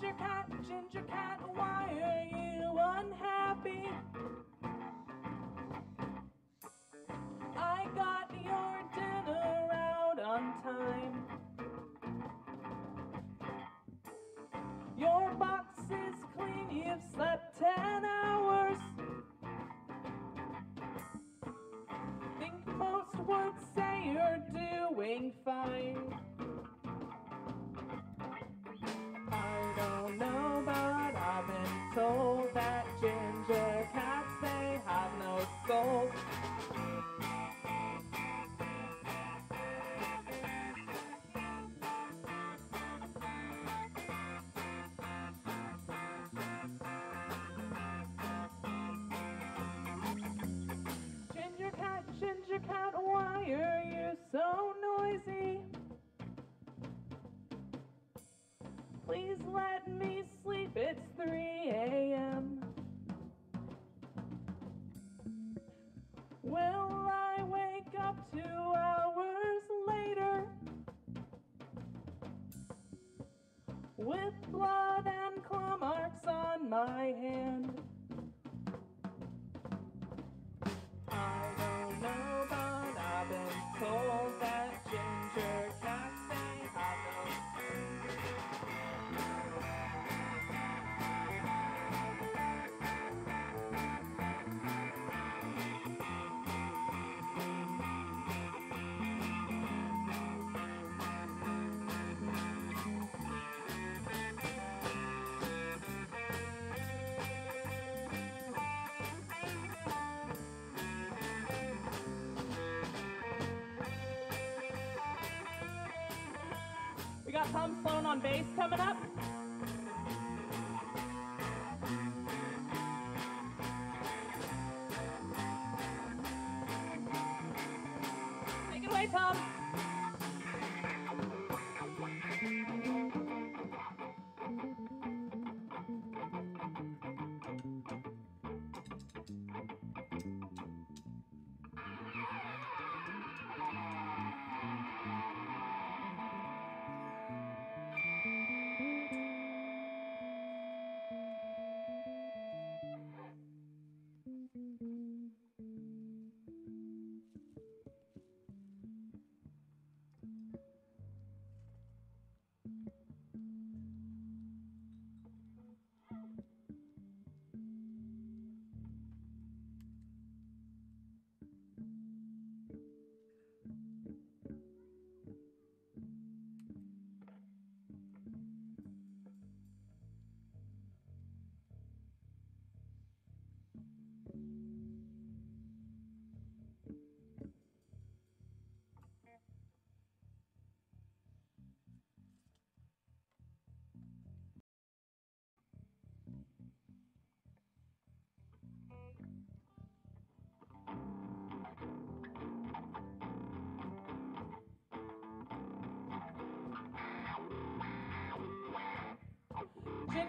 Ginger cat, ginger cat, why are you unhappy? I got your dinner out on time. Your box is clean, you've slept 10 hours. Think most would say you're doing fine. Let me sleep, it's 3 got Tom Sloan on bass coming up. Take it away, Tom.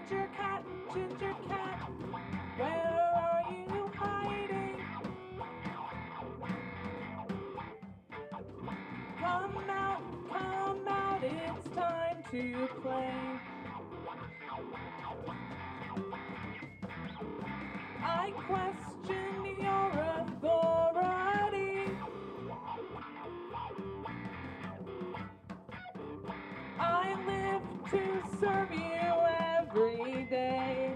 Ginger cat, ginger cat, where are you hiding? Come out, come out, it's time to play. I question your authority. I live to serve you every day.